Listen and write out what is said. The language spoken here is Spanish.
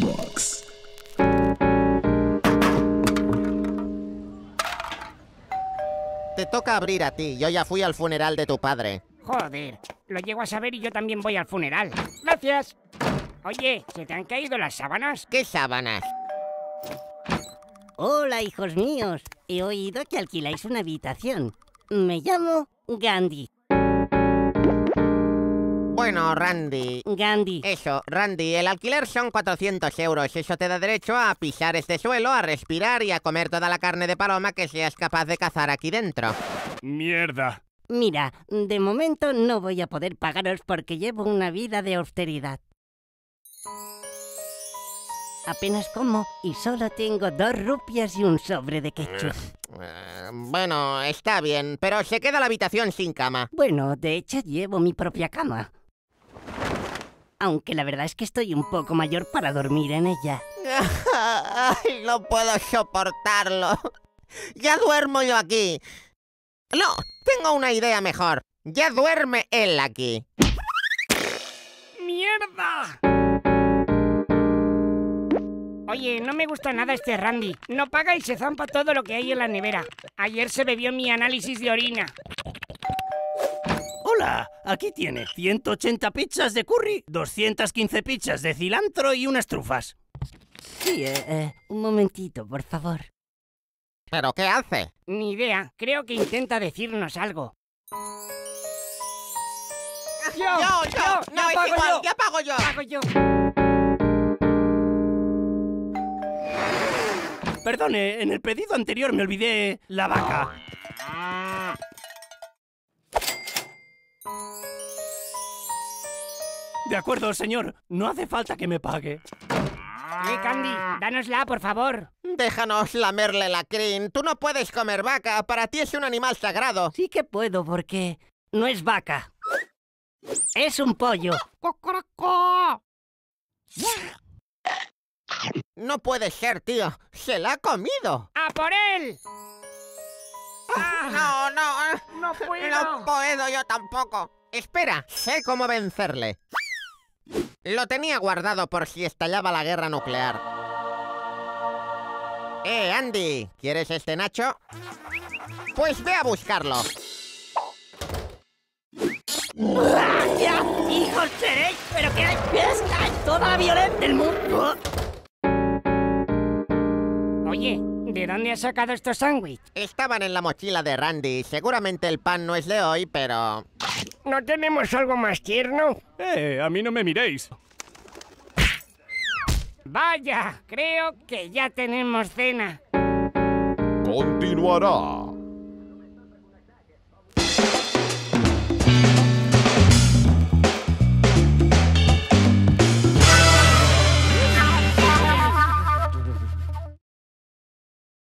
Box. Te toca abrir a ti. Yo ya fui al funeral de tu padre. Joder, lo llego a saber y yo también voy al funeral. Gracias. Oye, ¿se te han caído las sábanas? ¿Qué sábanas? Hola, hijos míos. He oído que alquiláis una habitación. Me llamo Gandhi. Bueno, Randy. Gandhi. Eso, Randy, el alquiler son 400 euros. Eso te da derecho a pisar este suelo, a respirar y a comer toda la carne de paloma que seas capaz de cazar aquí dentro. Mierda. Mira, de momento no voy a poder pagaros porque llevo una vida de austeridad. Apenas como y solo tengo dos rupias y un sobre de ketchup. Eh, bueno, está bien, pero se queda la habitación sin cama. Bueno, de hecho llevo mi propia cama. Aunque la verdad es que estoy un poco mayor para dormir en ella. Ay, no puedo soportarlo. Ya duermo yo aquí. No, tengo una idea mejor. Ya duerme él aquí. ¡Mierda! Oye, no me gusta nada este Randy. No paga y se zampa todo lo que hay en la nevera. Ayer se bebió mi análisis de orina. Hola, aquí tiene 180 pizzas de curry, 215 pizzas de cilantro y unas trufas. Sí, eh, eh, un momentito, por favor. ¿Pero qué hace? Ni idea, creo que intenta decirnos algo. Yo, Yo, yo, no, ya es pago igual, yo. ya pago yo. Pago yo. Perdone, en el pedido anterior me olvidé la vaca. De acuerdo, señor. No hace falta que me pague. Eh, Candy, dánosla, por favor. Déjanos lamerle la crin. Tú no puedes comer vaca. Para ti es un animal sagrado. Sí que puedo porque no es vaca. Es un pollo. No puede ser, tío. Se la ha comido. ¡A por él! No, no. ¡No puedo! No puedo yo tampoco. Espera, sé cómo vencerle. Lo tenía guardado por si estallaba la guerra nuclear. Eh, Andy, ¿quieres este Nacho? Pues ve a buscarlo. ¡Ya! ¡Hijos seréis! ¿Pero qué es toda la violencia del mundo! Oye, ¿de dónde has sacado estos sándwiches? Estaban en la mochila de Randy. Seguramente el pan no es de hoy, pero... ¿No tenemos algo más tierno? Eh, a mí no me miréis. Vaya, creo que ya tenemos cena. Continuará.